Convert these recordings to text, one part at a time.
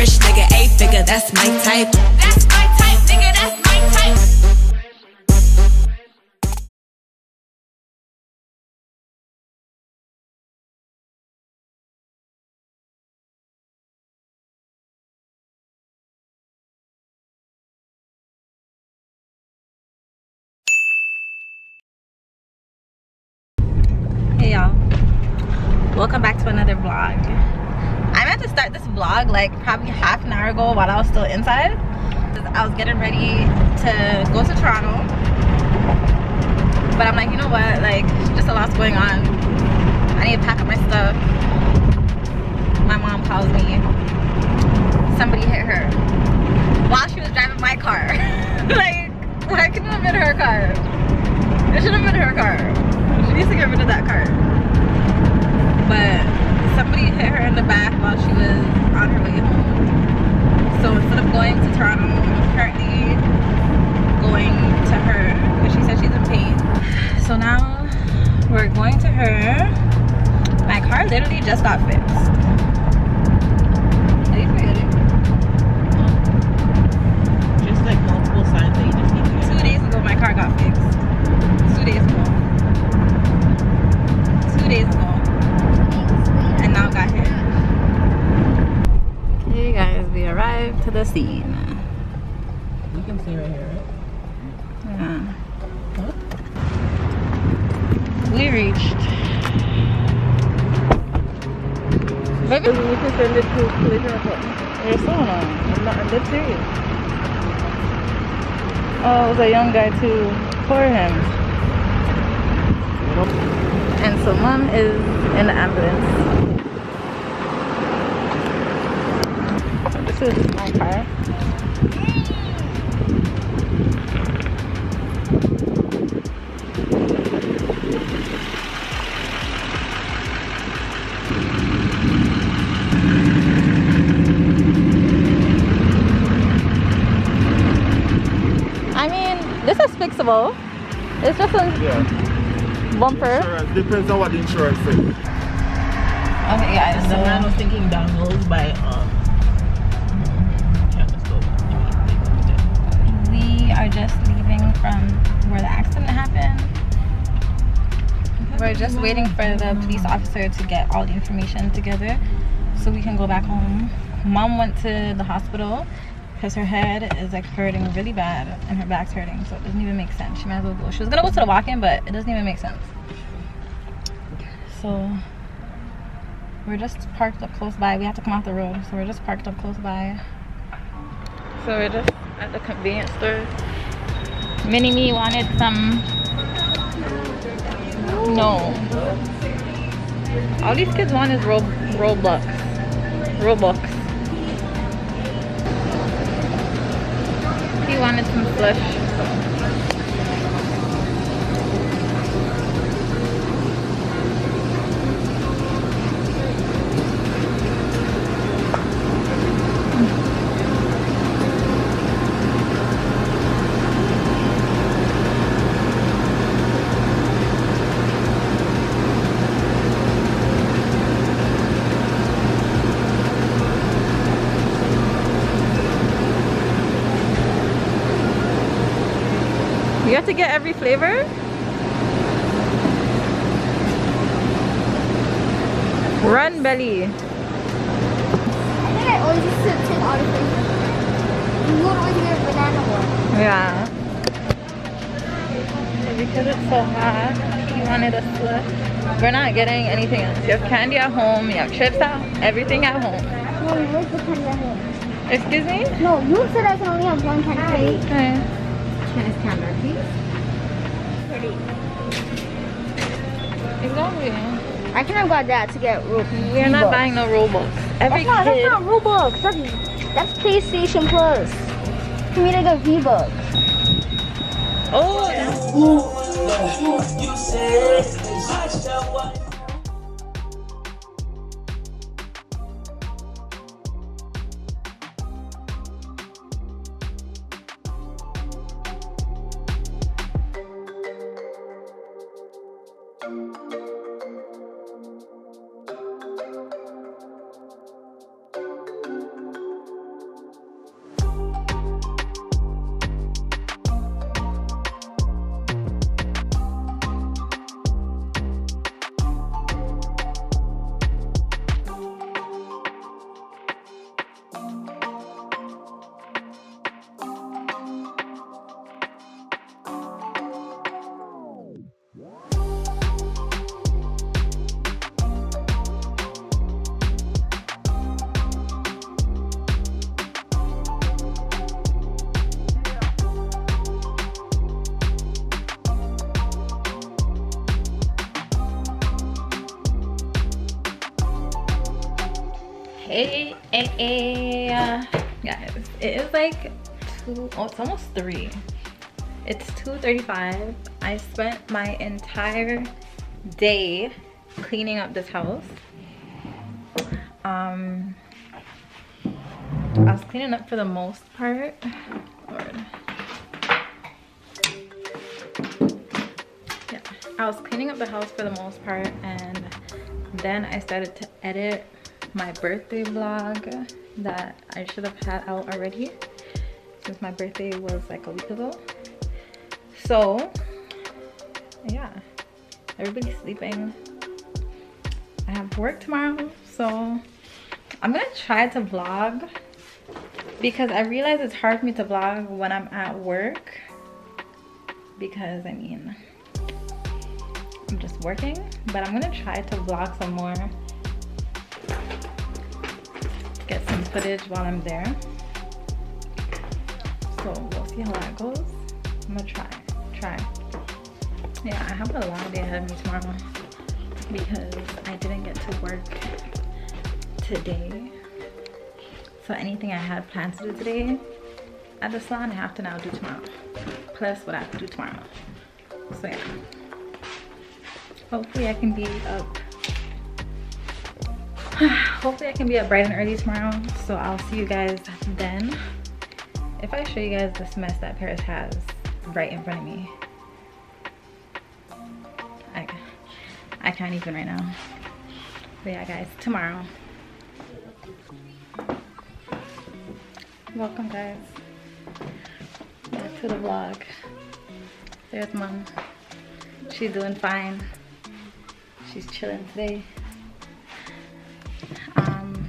rich nigga, a figure, that's my type. That's my type, nigga, that's vlog like probably half an hour ago while I was still inside. I was getting ready to go to Toronto, but I'm like, you know what? Like, just a lot's going on. I need to pack up my stuff. My mom calls me. Somebody hit her while she was driving my car. like, why couldn't have been her car? It should have been her car. She needs to get rid of that car. But somebody hit her in the back while she was on her way home. So instead of going to Toronto, I'm currently going to her because she said she's in pain. So now we're going to her. My car literally just got fixed. A young guy too. For him. And so mom is in the ambulance. This is my car. This. It's just a Yeah. bumper. Insurance depends on what the insurance says. Okay, guys. The man was thinking dongles by um. Can't just go immediately. We are just leaving from where the accident happened. We're just waiting for the police officer to get all the information together so we can go back home. Mom went to the hospital because her head is like hurting really bad and her back's hurting, so it doesn't even make sense. She might as well go. She was gonna go to the walk-in, but it doesn't even make sense. So we're just parked up close by. We have to come off the road, so we're just parked up close by. So we're just at the convenience store. Mini Me wanted some. No. All these kids want is Rob Roblox. Roblox. He wanted some slush. At home, you have chips out, everything at home. No, where's the candy at home? Excuse me? No, you said I can only have one candy. Okay. Chinese camera, please. Pretty. Exactly. I can have got that to get Ro- We're not V-Bucks. buying no Robux. Every That's not, that's kid. not Robux. That's, that's PlayStation Plus. For me to get V-Bucks. Oh, You said Hey, hey, hey, guys, it is like two, oh, it's almost three. It's 2.35. I spent my entire day cleaning up this house. Um, I was cleaning up for the most part. Lord. Yeah, I was cleaning up the house for the most part and then I started to edit my birthday vlog that I should have had out already since my birthday was like a week ago. So, yeah, everybody's sleeping. I have work tomorrow, so I'm gonna try to vlog because I realize it's hard for me to vlog when I'm at work because I mean, I'm just working, but I'm gonna try to vlog some more get some footage while I'm there. So we'll see how that goes. I'm gonna try, try. Yeah, I have a long day ahead of me tomorrow because I didn't get to work today. So anything I had planned to do today at the salon, I have to now do tomorrow. Plus what I have to do tomorrow. So yeah. Hopefully I can be up hopefully I can be up bright and early tomorrow. So I'll see you guys then. If I show you guys this mess that Paris has right in front of me. I, I can't even right now. But yeah guys, tomorrow. Welcome guys. Back to the vlog. There's mom. She's doing fine. She's chilling today. Um,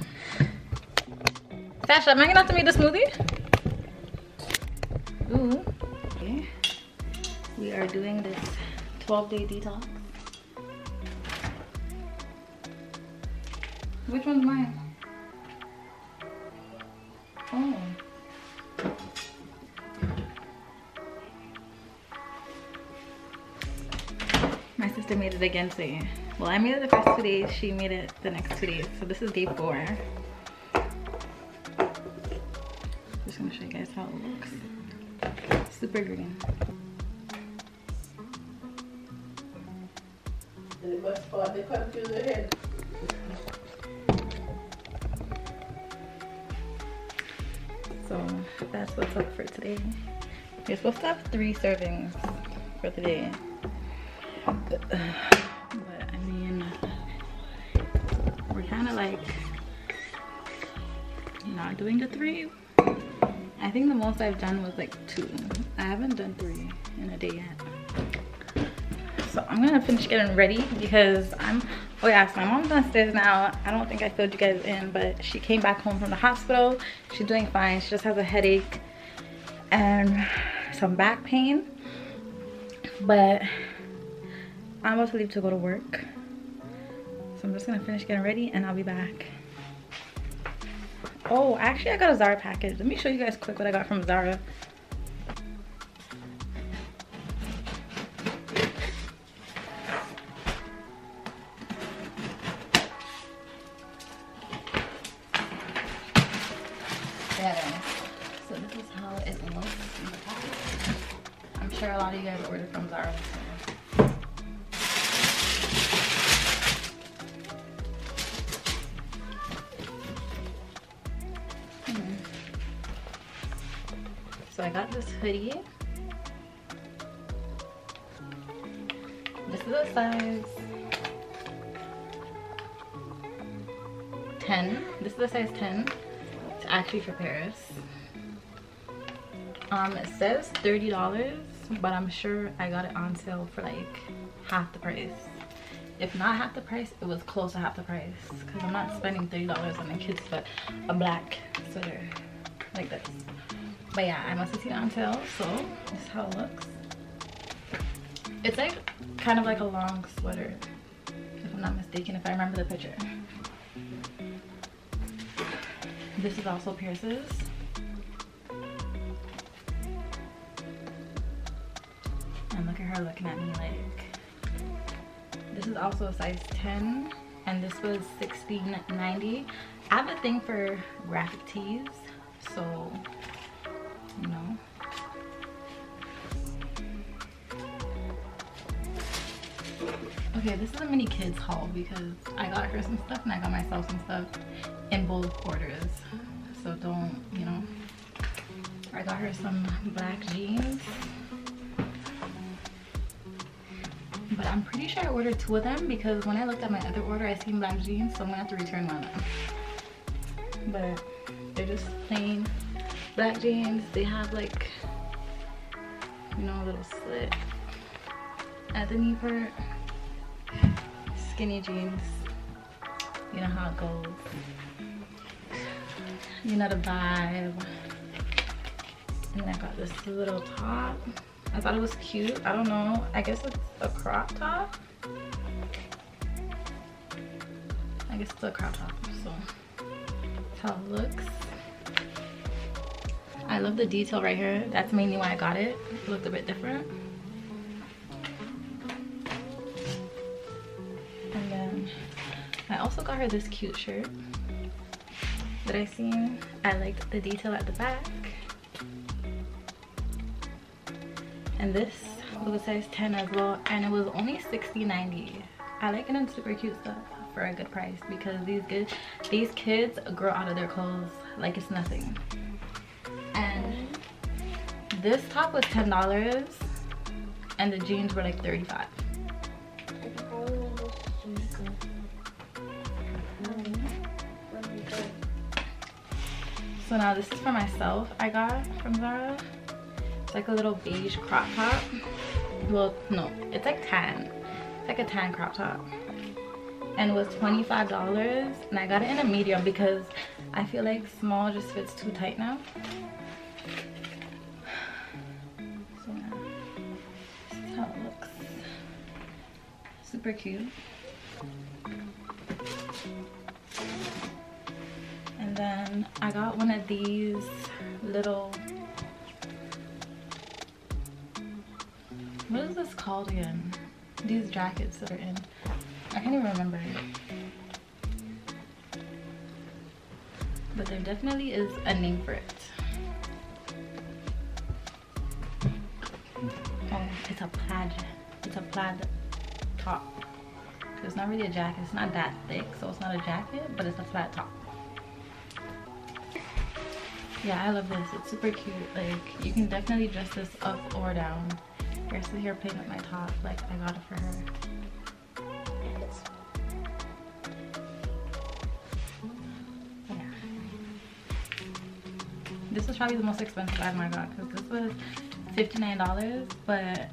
Sasha, am I gonna have to make the smoothie? Ooh. Okay. We are doing this 12 day detox. Which one's mine? Oh. My sister made it again today. Well, I made it the first two days, she made it the next two days. So this is day four. I'm just gonna show you guys how it looks. Super green. So that's what's up for today. You're supposed to have three servings for the day. Doing the three I think the most I've done was like two. I haven't done three in a day yet. So I'm gonna finish getting ready because I'm, oh yeah, so my mom's downstairs now. I don't think I filled you guys in, but she came back home from the hospital. She's doing fine. She just has a headache and some back pain. But I'm about to leave to go to work. So I'm just gonna finish getting ready and I'll be back. Oh, actually I got a Zara package. Let me show you guys quick what I got from Zara. This is a size 10. This is a size 10. It's actually for Paris. Um, it says $30, but I'm sure I got it on sale for like half the price. If not half the price, it was close to half the price. Because I'm not spending $30 on my kids but a black sweater like this. But yeah, I must have seen it on sale, so this is how it looks. It's like kind of like a long sweater, if I'm not mistaken, if I remember the picture. This is also Pierce's. And look at her looking at me like, this is also a size 10 and this was 16.90 I have a thing for graphic tees, so Okay, this is a mini kids haul because I got her some stuff and I got myself some stuff in both orders. So don't, you know. I got her some black jeans. But I'm pretty sure I ordered two of them because when I looked at my other order, I seen black jeans, so I'm gonna have to return one of them. But they're just plain black jeans. They have like, you know, a little slit at the knee part. Skinny jeans. You know how it goes. You know the vibe. And I got this little top. I thought it was cute. I don't know. I guess it's a crop top. I guess it's a crop top. So that's how it looks. I love the detail right here. That's mainly why I got it. It looked a bit different. Got her this cute shirt that I seen. I liked the detail at the back. And this was a size 10 as well and it was only $60.90. I like getting super cute stuff for a good price because these good these kids grow out of their clothes like it's nothing. And this top was $10 and the jeans were like 35 So now this is for myself I got from Zara. It's like a little beige crop top. Well, no, it's like tan. It's like a tan crop top. And it was $25 and I got it in a medium because I feel like small just fits too tight now. So yeah, this is how it looks. Super cute. Then I got one of these little what is this called again? These jackets that are in. I can't even remember. But there definitely is a name for it. Oh, it's a plaid. It's a plaid top. It's not really a jacket. It's not that thick, so it's not a jacket, but it's a flat top. Yeah, I love this. It's super cute. Like, you can definitely dress this up or down. Here's the here playing with my top. Like, I got it for her. This was probably the most expensive item I got because this was $59, but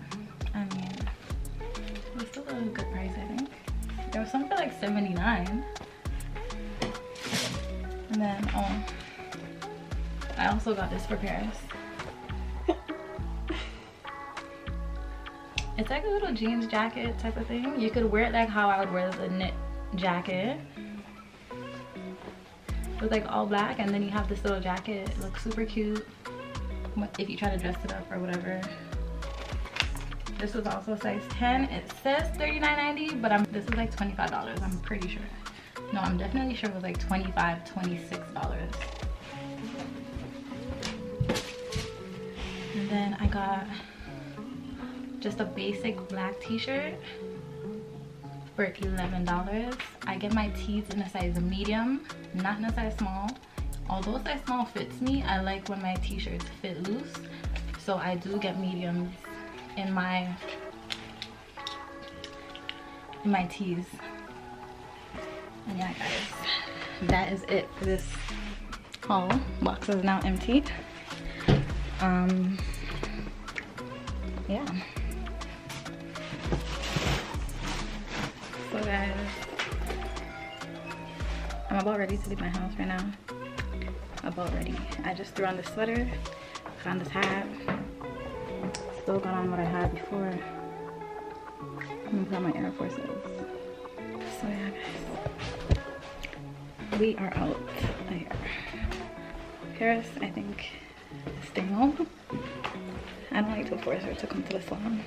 I mean, it was still a good price, I think. There was some for like 79 And then, oh, I also got this for Paris. it's like a little jeans jacket type of thing. You could wear it like how I would wear the knit jacket. With like all black and then you have this little jacket. It looks super cute if you try to dress it up or whatever. This was also size 10. It says $39.90, but I'm this is like $25, I'm pretty sure. No, I'm definitely sure it was like $25, $26. Then I got just a basic black t-shirt for $11. I get my tees in a size medium, not in a size small. Although a size small fits me, I like when my t-shirts fit loose. So I do get mediums in my in my tees. And yeah guys, that is it for this haul. Box is now empty. Um yeah. So guys, I'm about ready to leave my house right now. About ready. I just threw on the sweater, found this hat. Still got on what I had before. I'm gonna put on my Air Forces. So yeah guys. We are out here. Paris, I think, is staying home. I don't like to force her to come to the salon.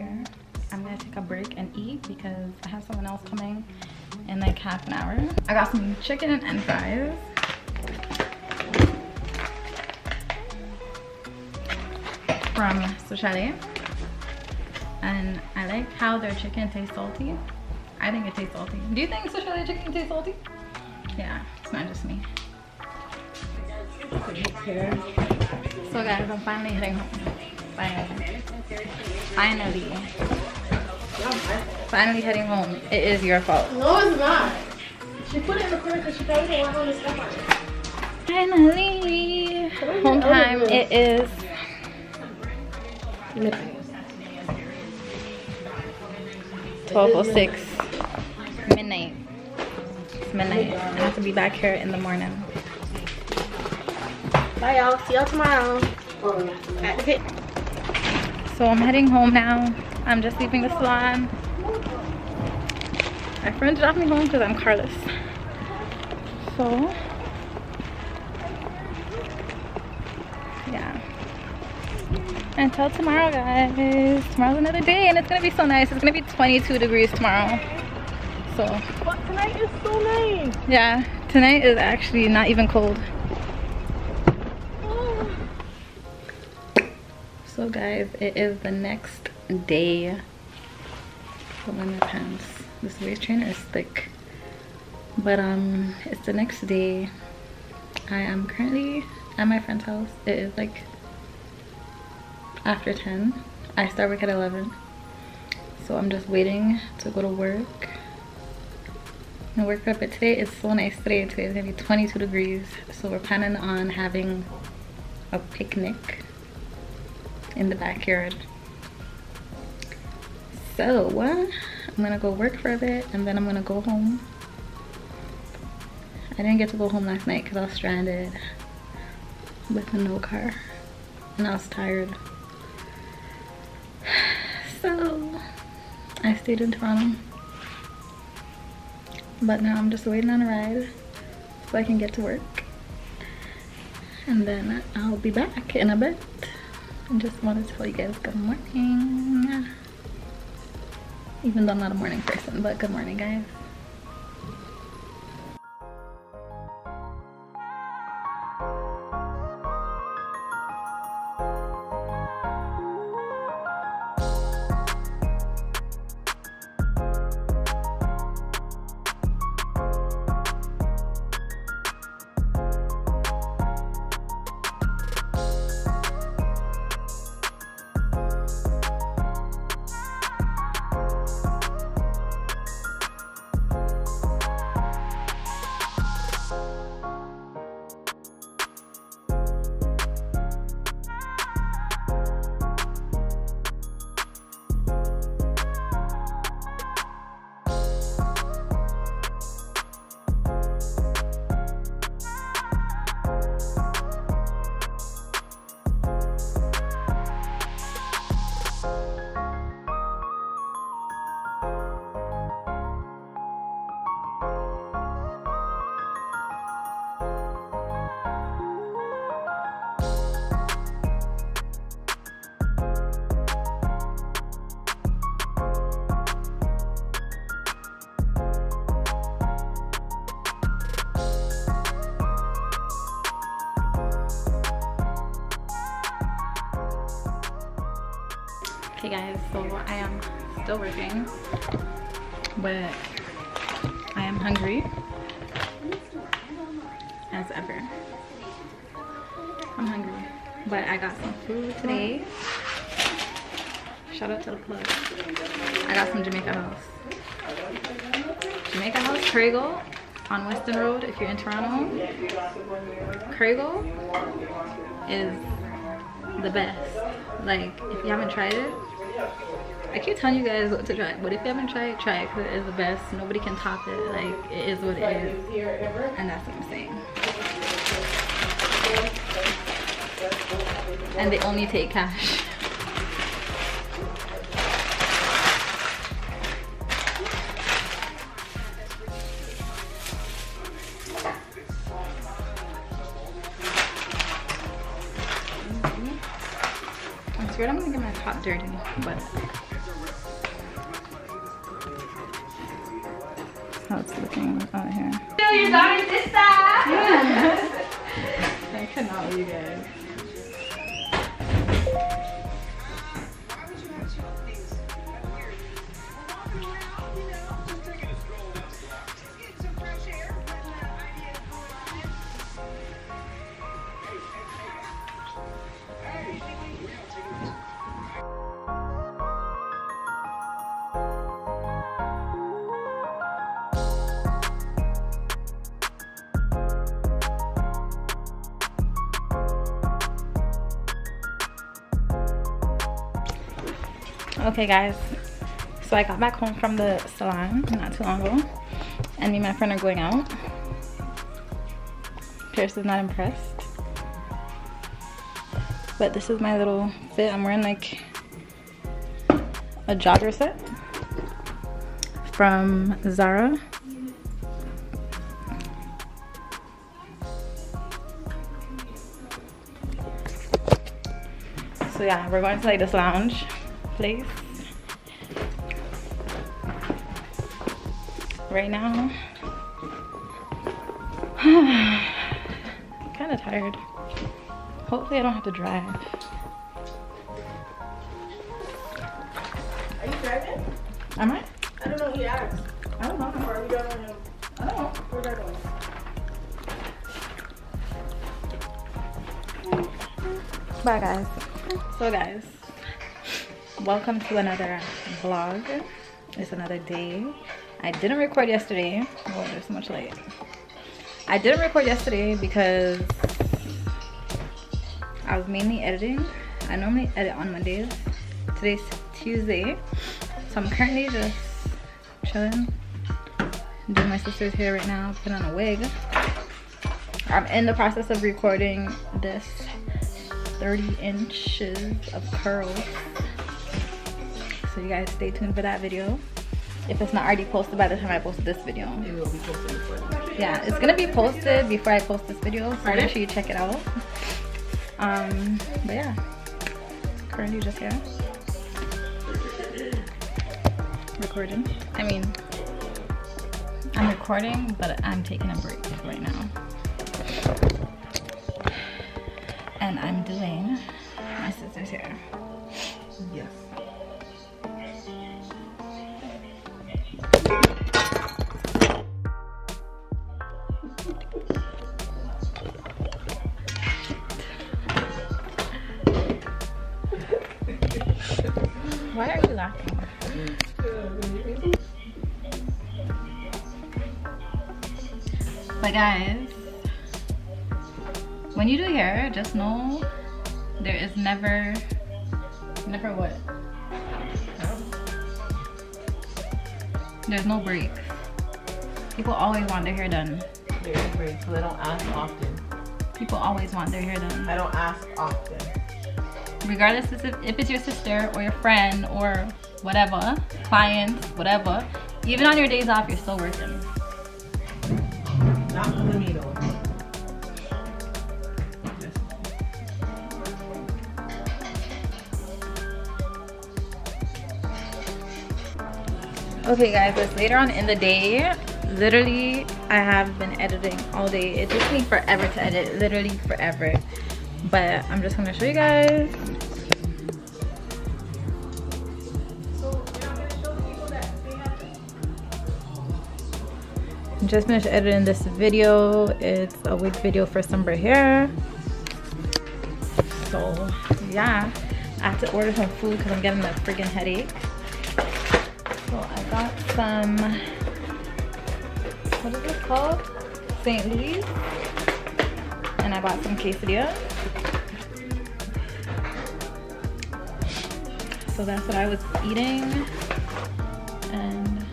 Her hair. I'm gonna take a break and eat because I have someone else coming in like half an hour. I got some chicken and fries. From Sociale. And I like how their chicken tastes salty. I think it tastes salty. Do you think Sociale chicken tastes salty? Yeah, it's not just me. So guys, I'm finally heading home. Finally. Finally. Finally heading home. It is your fault. No, it's not. She put it in the corner because she probably didn't want all this stuff on it. Finally. Home time. It is twelve oh six. Midnight. It's midnight. I have to be back here in the morning. Bye, y'all. See y'all tomorrow. Okay. So I'm heading home now. I'm just leaving the salon. My friend dropped me home because I'm carless. So, yeah. Until tomorrow, guys. Tomorrow's another day and it's gonna be so nice. It's gonna be 22 degrees tomorrow. So, But tonight is so nice. yeah, tonight is actually not even cold. Guys, it is the next day. Put on my pants. This waist trainer is thick. But um, it's the next day. I am currently at my friend's house. It is like after 10. I start work at 11. So I'm just waiting to go to work. And work a bit. Today is so nice today. Today is gonna be 22 degrees. So we're planning on having a picnic in the backyard. So uh, I'm gonna go work for a bit and then I'm gonna go home. I didn't get to go home last night because I was stranded with no car and I was tired. So I stayed in Toronto. But now I'm just waiting on a ride so I can get to work. And then I'll be back in a bit. I just wanted to tell you guys good morning. Even though I'm not a morning person, but good morning guys. So I am still working, but I am hungry as ever. I'm hungry, but I got some food today. Shout out to the plug. I got some Jamaica House. Jamaica House Craigle on Weston Road if you're in Toronto. Craigle is the best. Like, if you haven't tried it, I keep telling you guys what to try, but if you haven't tried it, try it because it is the best. Nobody can top it. Like, it is what it is. And that's what I'm saying. And they only take cash. Dirty, but how it's looking out here. your daughter's this side. I cannot you guys. Okay guys, so I got back home from the salon not too long ago and me and my friend are going out. Pierce is not impressed. But this is my little fit. I'm wearing like a jogger set from Zara. So yeah, we're going to like this lounge place right now. I'm kind of tired. Hopefully I don't have to drive. Are you driving? Am I? I don't know. He asked. I don't know. Or are we driving him? I don't know. Where's our going? Bye guys. So guys, welcome to another vlog. It's another day. I didn't record yesterday. Oh, there's so much light. I didn't record yesterday because I was mainly editing. I normally edit on Mondays. Today's Tuesday. So I'm currently just chilling. Doing my sister's hair right now, putting on a wig. I'm in the process of recording this 30 inches of curls. So you guys stay tuned for that video. If it's not already posted by the time I post this video. It will be posted before that. Yeah, it's gonna be posted before I post this video. So make sure you check it out. Um, but yeah, currently just here. Recording. I mean, I'm recording, but I'm taking a break right now. And I'm doing my sister's hair. Yes. But guys, when you do hair, just know there is never, never what? There's no break. People always want their hair done. There is breaks, so I don't ask often. People always want their hair done. I don't ask often. regardless if, if it's your sister or your friend or whatever, clients, whatever, even on your days off, you're still working. Okay guys, it's later on in the day. Literally, I have been editing all day. It took me forever to edit, literally forever. But I'm just gonna show you guys. Just finished editing this video. It's a wig video for Summer hair. So yeah, I have to order some food because I'm getting a freaking headache. So I got some, what is it called? St. Louis. And I bought some quesadilla. So that's what I was eating. And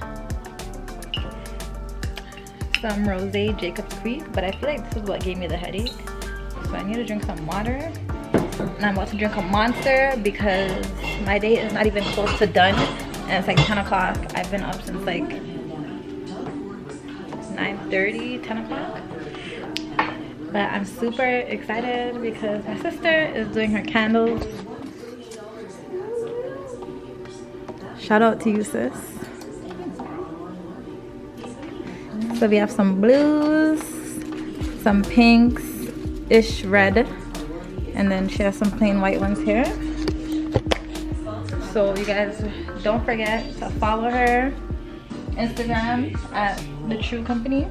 some rosé Jacob's Creek. But I feel like this is what gave me the headache. So I need to drink some water. And I'm about to drink a monster because my day is not even close to done and it's like 10 o'clock. I've been up since like 9.30, 10 o'clock. But I'm super excited because my sister is doing her candles. Shout out to you, sis. So we have some blues, some pinks, ish red, and then she has some plain white ones here. So you guys don't forget to follow her Instagram at the True Company.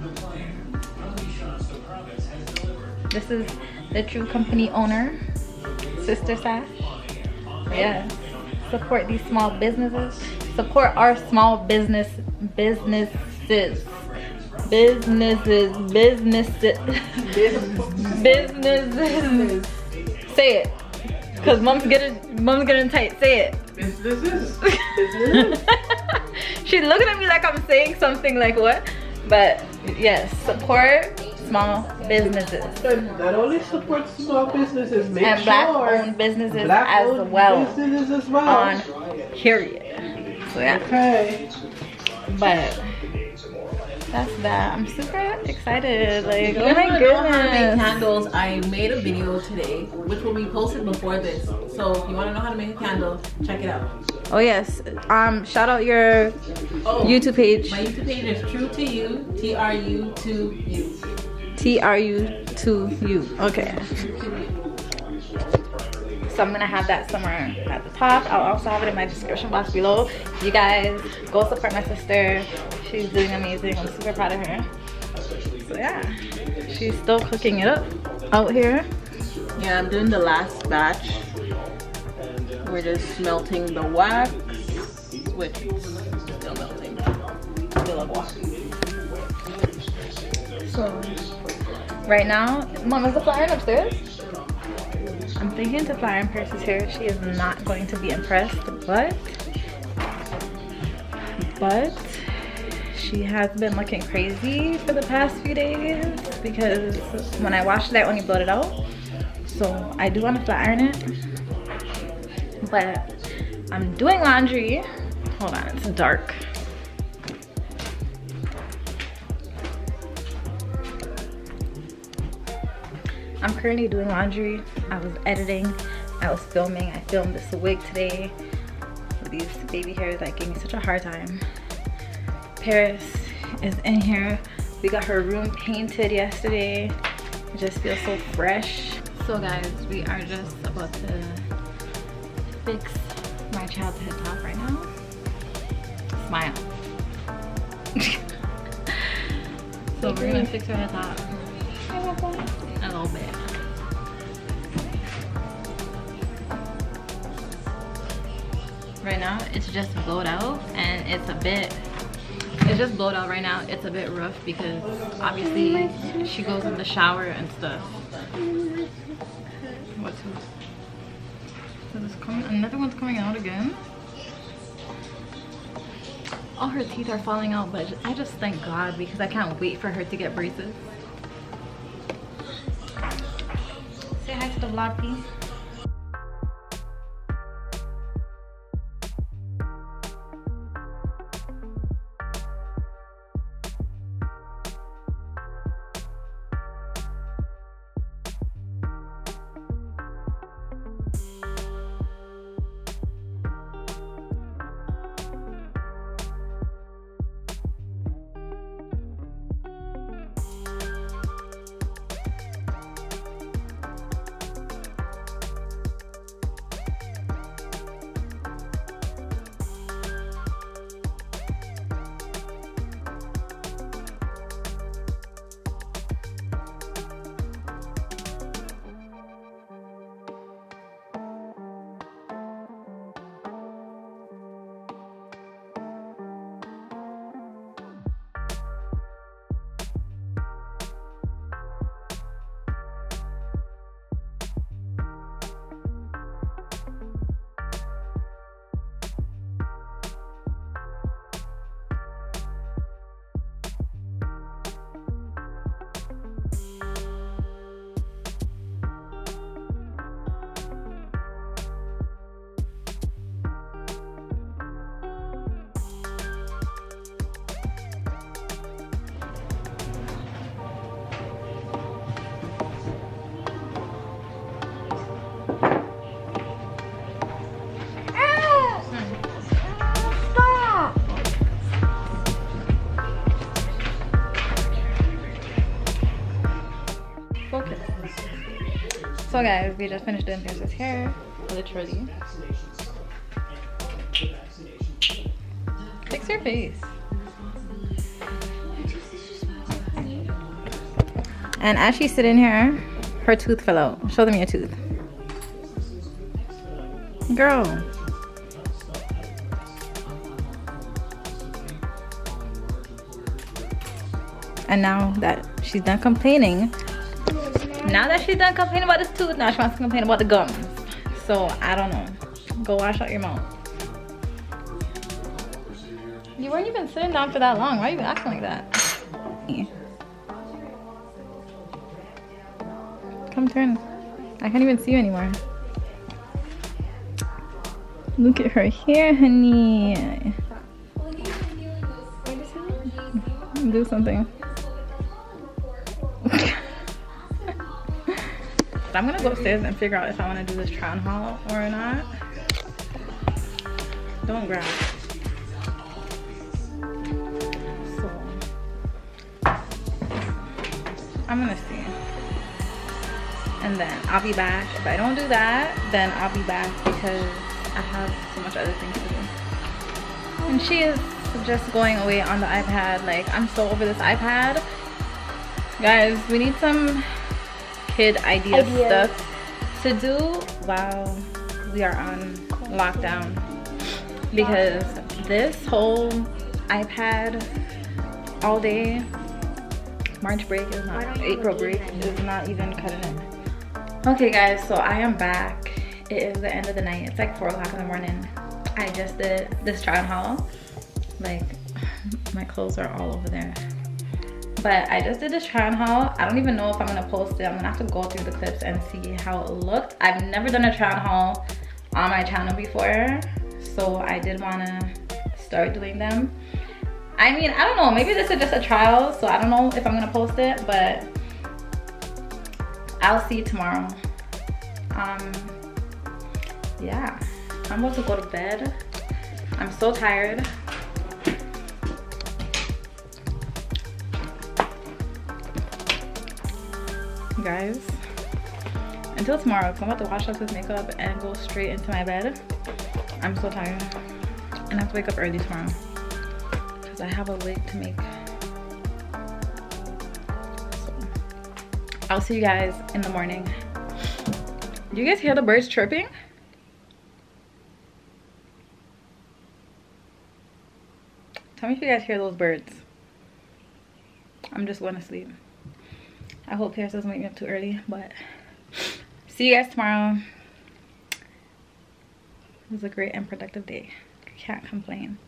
This is the True Company owner, Sister Sash. Yes. Support these small businesses. Support our small business businesses. Businesses, businesses, businesses. Say it, cause mom's getting mom's getting tight. Say it. Businesses. She's looking at me like I'm saying something like what? But yes, support small businesses And not only support small businesses, make and sure black-owned businesses black as owned well Businesses as well. on period. So yeah, Okay. but that's that. I'm super excited. Like, oh my know how to make goodness. candles, I made a video today, which will be posted before this. So if you want to know how to make a candle, check it out. Oh yes. Um, shout out your Oh, YouTube page. My YouTube page is True to You, T R U to You. T R U to you. Okay. So I'm gonna have that somewhere at the top. I'll also have it in my description box below. You guys go support my sister. She's doing amazing. I'm super proud of her. So yeah, she's still cooking it up out here. Yeah, I'm doing the last batch. We're just melting the wax, which is still melting. Still a wax. So right now, mom is the flyer upstairs. I'm thinking to fly in Percy's here. She is not going to be impressed, but but she has been looking crazy for the past few days because when I washed it, I only blowed it out. So I do want to flat iron it, but I'm doing laundry. Hold on, it's dark. I'm currently doing laundry. I was editing, I was filming. I filmed this wig today these baby hairs that gave me such a hard time. Paris is in here. We got her room painted yesterday. It just feels so fresh. So guys, we are just about to fix my child's head top right now. Smile. so we're gonna fix her head top a little bit. Right now, it's just blowed out and it's a bit, it's just blowed out right now. It's a bit rough because obviously she goes in the shower and stuff. What's this coming, another one's coming out again. All her teeth are falling out, but I just thank God because I can't wait for her to get braces. Say hi to the vlog, please. So guys, we just finished doing Pierce's hair, literally. Fix your face. And as she's sitting here, her tooth fell out. Show them your tooth. Girl. And now that she's done complaining, now that she's done complaining about this tooth, now she wants to complain about the gums. So I don't know. Go wash out your mouth. You weren't even sitting down for that long. Why are you acting like that? Come turn. I can't even see you anymore. Look at her hair, honey. Do something. I'm gonna go upstairs and figure out if I want to do this try on haul or not. Don't grab. So I'm gonna see. And then I'll be back. If I don't do that, then I'll be back because I have so much other things to do. And she is just going away on the iPad. Like I'm so over this iPad. Guys, we need some kid idea Ideas. stuff to do while we are on lockdown because this whole iPad all day March break is not April break is not even cutting it. Okay guys, so I am back. It is the end of the night. It's like four o'clock in the morning. I just did this try on haul. Like my clothes are all over there but I just did a try on haul. I don't even know if I'm gonna post it. I'm gonna have to go through the clips and see how it looked. I've never done a try on haul on my channel before, so I did wanna start doing them. I mean, I don't know, maybe this is just a trial, so I don't know if I'm gonna post it, but I'll see tomorrow. Um, yeah, I'm about to go to bed. I'm so tired. Guys. Until tomorrow because i'm about to wash off this makeup and go straight into my bed. I'm so tired. And i have to wake up early tomorrow. Because i have a wig to make. So i'll see you guys in the morning. Do you guys hear the birds chirping? Tell me if you guys hear those birds. I'm just going to sleep I hope Paris doesn't wake me up too early, but see you guys tomorrow. It was a great and productive day. Can't complain.